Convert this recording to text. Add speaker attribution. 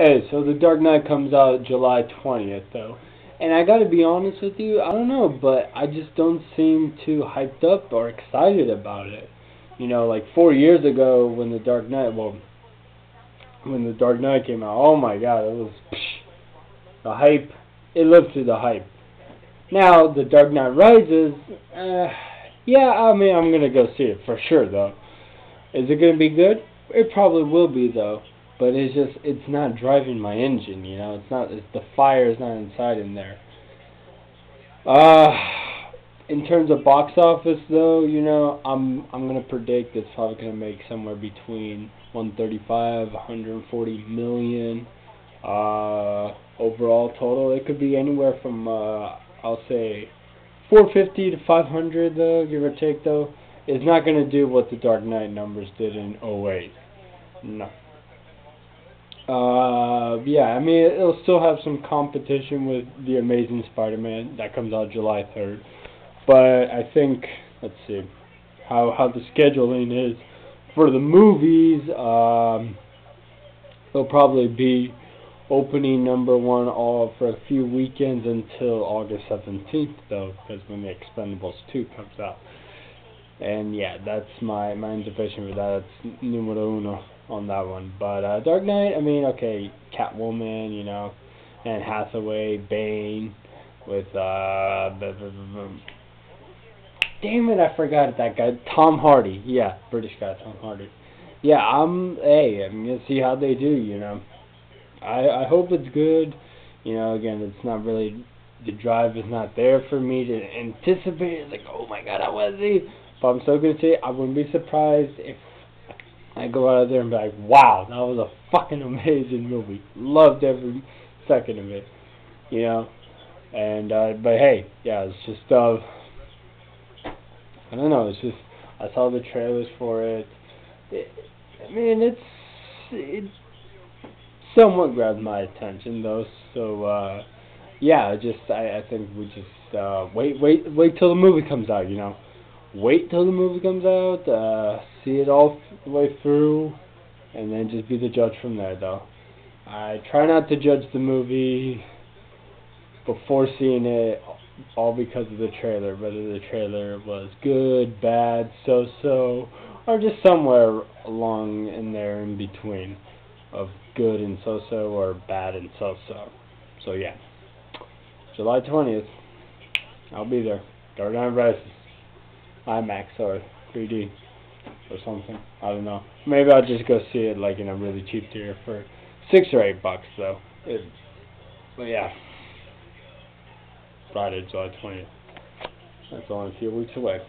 Speaker 1: Hey, so The Dark Knight comes out July 20th, though. And I gotta be honest with you, I don't know, but I just don't seem too hyped up or excited about it. You know, like four years ago when The Dark Knight, well, when The Dark Knight came out, oh my god, it was, psh, the hype, it lived through the hype. Now, The Dark Knight Rises, uh, yeah, I mean, I'm gonna go see it for sure, though. Is it gonna be good? It probably will be, though but it's just it's not driving my engine you know? It's not it's, the fire is not inside in there. Uh in terms of box office though you know i'm i'm to predict it's probably to make somewhere between 135 140 million. Uh overall total it could be anywhere from uh i'll say 450 to 500 though give or take though. It's not to do what the dark knight numbers did in 08 no uh, yeah, I mean, it'll still have some competition with The Amazing Spider-Man that comes out July 3rd. But I think, let's see, how how the scheduling is for the movies. Um, it'll probably be opening number one all for a few weekends until August 17th, though, because when The Expendables 2 comes out. And yeah, that's my my anticipation for that. It's numero uno on that one. But uh, Dark Knight, I mean, okay, Catwoman, you know, and Hathaway, Bane, with uh, damn it, I forgot that guy, Tom Hardy. Yeah, British guy, Tom Hardy. Yeah, I'm. Hey, I'm gonna see how they do. You know, I I hope it's good. You know, again, it's not really the drive is not there for me to anticipate. It's like, oh my god, I want to see. But I'm still gonna say I wouldn't be surprised if I go out of there and be like, wow, that was a fucking amazing movie. Loved every second of it. You know? And, uh, but hey, yeah, it's just, uh, I don't know, it's just, I saw the trailers for it. it I mean, it's, it somewhat grabbed my attention though, so, uh, yeah, just, I, I think we just, uh, wait, wait, wait till the movie comes out, you know? Wait till the movie comes out, uh, see it all the way through, and then just be the judge from there, though. I try not to judge the movie before seeing it, all because of the trailer, whether the trailer was good, bad, so-so, or just somewhere along in there in between of good and so-so or bad and so-so. So yeah, July 20th, I'll be there. Dark Knight Rises. IMAX or 3D or something. I don't know. Maybe I'll just go see it like in a really cheap theater for six or eight bucks though. It, but yeah, Friday, July 20th. That's only a few weeks away.